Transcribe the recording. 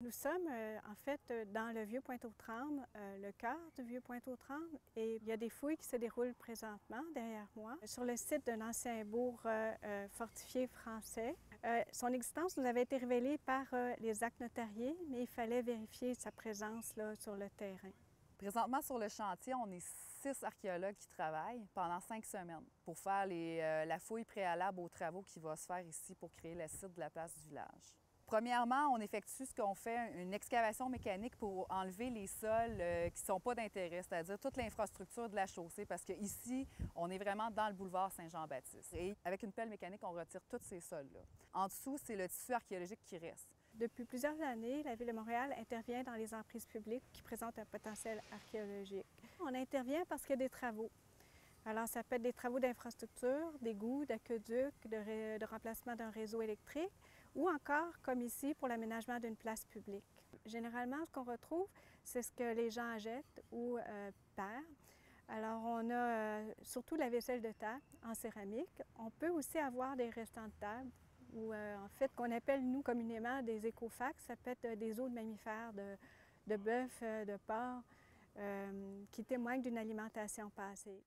Nous sommes euh, en fait euh, dans le vieux Pointe-aux-Trembles, euh, le cœur du vieux Pointe-aux-Trembles, et il y a des fouilles qui se déroulent présentement derrière moi sur le site d'un ancien bourg fortifié français. son existence nous avait été révélée par les actes notariés, mais il fallait vérifier sa présence là, sur le terrain. Présentement, sur le chantier, on est six archéologues qui travaillent pendant cinq semaines pour faire la fouille préalable aux travaux qui vont se faire ici pour créer le site de la place du village. Premièrement, on effectue ce qu'on fait, une excavation mécanique pour enlever les sols euh, qui ne sont pas d'intérêt, c'est-à-dire toute l'infrastructure de la chaussée, parce qu'ici, on est vraiment dans le boulevard Saint-Jean-Baptiste. Et avec une pelle mécanique, on retire tous ces sols-là. En dessous, c'est le tissu archéologique qui reste. Depuis plusieurs années, la Ville de Montréal intervient dans les emprises publiques qui présentent un potentiel archéologique. On intervient parce qu'il y a des travaux. Alors, ça peut être des travaux d'infrastructure, d'égouts, d'aqueducs, de, de, remplacement d'un réseau électrique ou encore, comme ici, pour l'aménagement d'une place publique. Généralement, ce qu'on retrouve, c'est ce que les gens jettent ou euh, perdent. Alors, on a euh, surtout la vaisselle de table en céramique. On peut aussi avoir des restants de table ou euh, en fait, qu'on appelle, nous, communément, des écofax. Ça peut être des os de mammifères, de, de de porc, qui témoignent d'une alimentation passée.